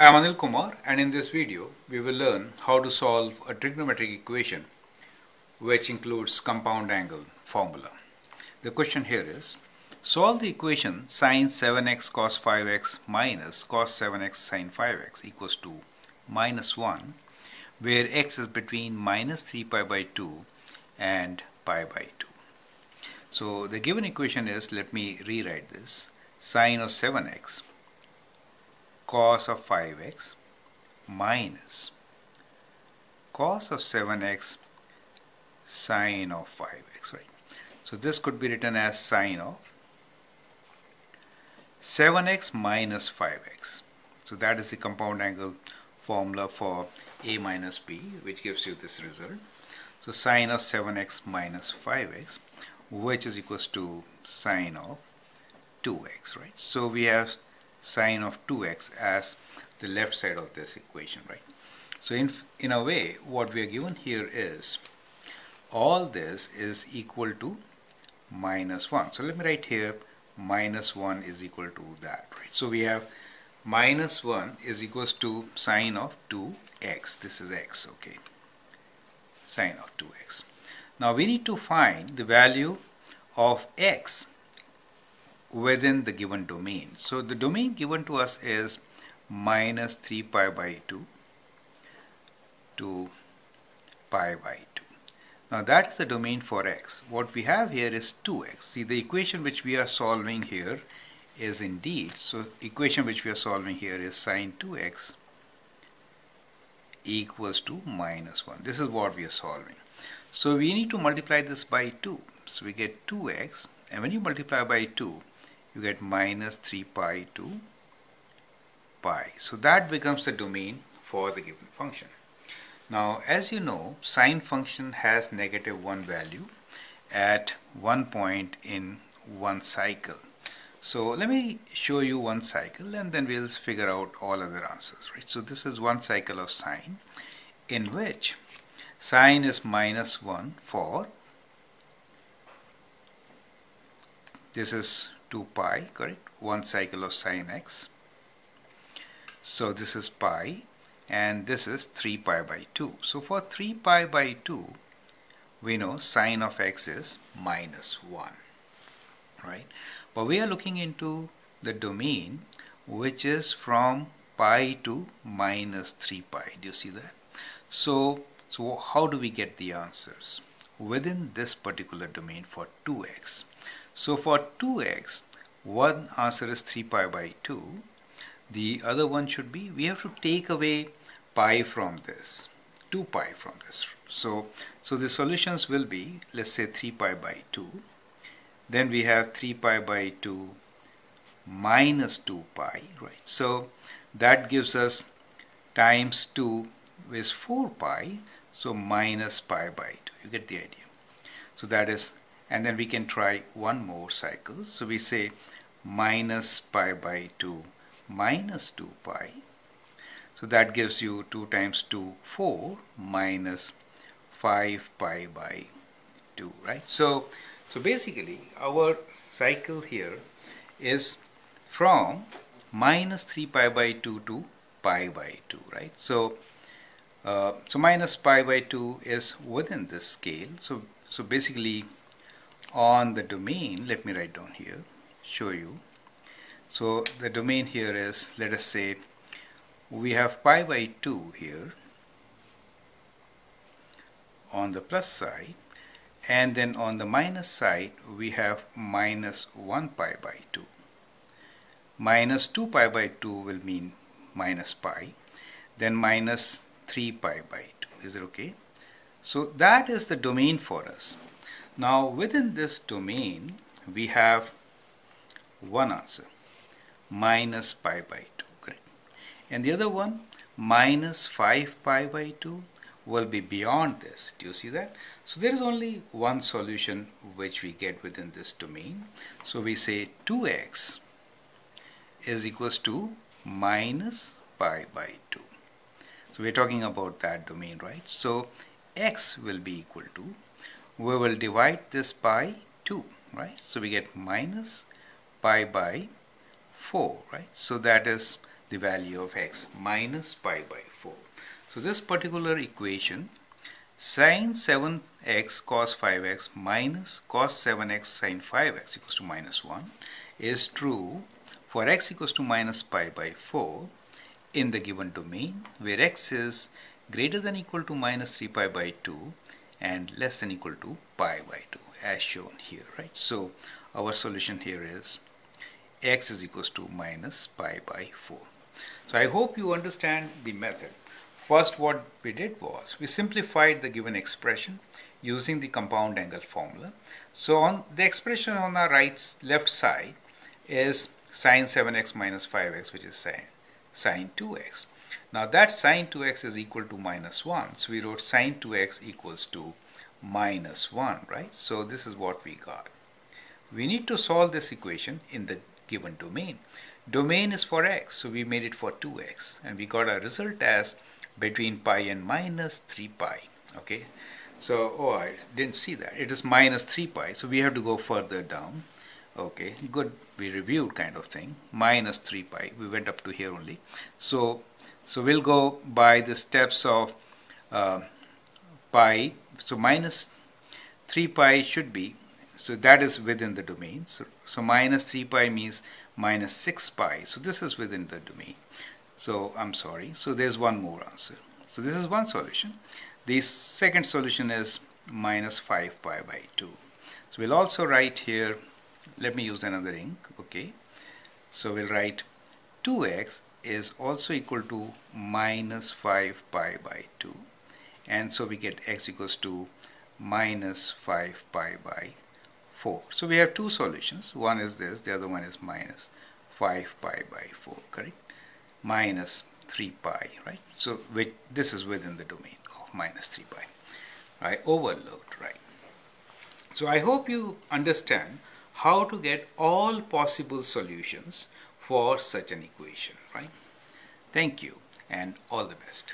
I am Anil Kumar and in this video we will learn how to solve a trigonometric equation which includes compound angle formula. The question here is solve the equation sine 7x cos 5x minus cos 7x sine 5x equals to minus 1 where x is between minus 3 pi by 2 and pi by 2. So the given equation is let me rewrite this sine of 7x cos of 5x minus cos of 7x sine of 5x right? So this could be written as sine of 7x minus 5x so that is the compound angle formula for a minus b which gives you this result. So sine of 7x minus 5x which is equals to sine of 2x right? So we have sine of 2x as the left side of this equation, right? So in, in a way, what we are given here is all this is equal to minus 1. So let me write here minus 1 is equal to that, right? So we have minus 1 is equals to sine of 2x. This is x, okay? Sine of 2x. Now we need to find the value of x within the given domain. So the domain given to us is minus 3 pi by 2 to pi by 2. Now that is the domain for x. What we have here is 2x. See the equation which we are solving here is indeed, so equation which we are solving here is sine 2x equals to minus 1. This is what we are solving. So we need to multiply this by 2. So we get 2x and when you multiply by 2 you get minus 3 pi to pi. So that becomes the domain for the given function. Now as you know sine function has negative 1 value at one point in one cycle. So let me show you one cycle and then we'll figure out all other answers. Right? So this is one cycle of sine in which sine is minus 1 for this is 2 pi correct? One cycle of sine x. So this is pi and this is 3 pi by 2 so for 3 pi by 2 we know sine of x is minus 1 right? But we are looking into the domain which is from pi to minus 3 pi. Do you see that? So so how do we get the answers? Within this particular domain for 2x so for 2x, one answer is 3 pi by 2. The other one should be, we have to take away pi from this, 2 pi from this. So, so the solutions will be, let's say 3 pi by 2. Then we have 3 pi by 2 minus 2 pi, right? So that gives us times 2 is 4 pi, so minus pi by 2. You get the idea. So that is and then we can try one more cycle. So we say minus pi by 2 minus 2 pi. So that gives you 2 times 2 4 minus 5 pi by 2 right? So so basically our cycle here is from minus 3 pi by 2 to pi by 2 right? So uh, so minus pi by 2 is within this scale. So so basically on the domain let me write down here show you. So the domain here is let us say we have pi by 2 here on the plus side and then on the minus side we have minus 1 pi by 2 minus 2 pi by 2 will mean minus pi then minus 3 pi by 2 is it okay? So that is the domain for us now within this domain we have one answer minus pi by 2 correct and the other one minus 5 pi by 2 will be beyond this. Do you see that? So there is only one solution which we get within this domain. So we say 2x is equals to minus pi by 2 so we're talking about that domain right? So x will be equal to we will divide this by 2 right so we get minus pi by 4 right so that is the value of x minus pi by 4. So this particular equation sine 7x cos 5x minus cos 7x sine 5x equals to minus 1 is true for x equals to minus pi by 4 in the given domain where x is greater than equal to minus 3 pi by 2 and less than equal to pi by 2 as shown here right? So our solution here is x is equals to minus pi by 4 so I hope you understand the method. First what we did was we simplified the given expression using the compound angle formula. So on the expression on the right left side is sine 7x minus 5x which is sine sine 2x now that sine 2x is equal to minus 1 so we wrote sine 2x equals to minus 1 right? So this is what we got. We need to solve this equation in the given domain. Domain is for x so we made it for 2x and we got our result as between pi and minus 3 pi okay? So oh I didn't see that. It is minus 3 pi so we have to go further down okay? Good we reviewed kind of thing. Minus 3 pi we went up to here only. So so we'll go by the steps of uh, pi. So minus 3 pi should be so that is within the domain. So, so minus 3 pi means minus 6 pi. So this is within the domain. So I'm sorry. So there's one more answer. So this is one solution. The second solution is minus 5 pi by 2 so we'll also write here let me use another ink okay? So we'll write 2x is also equal to minus 5 pi by 2 and so we get x equals to minus 5 pi by 4 so we have two solutions. One is this the other one is minus 5 pi by 4 correct? Minus 3 pi right? So which this is within the domain of minus 3 pi. I overlooked right? So I hope you understand how to get all possible solutions for such an equation right? Thank you and all the best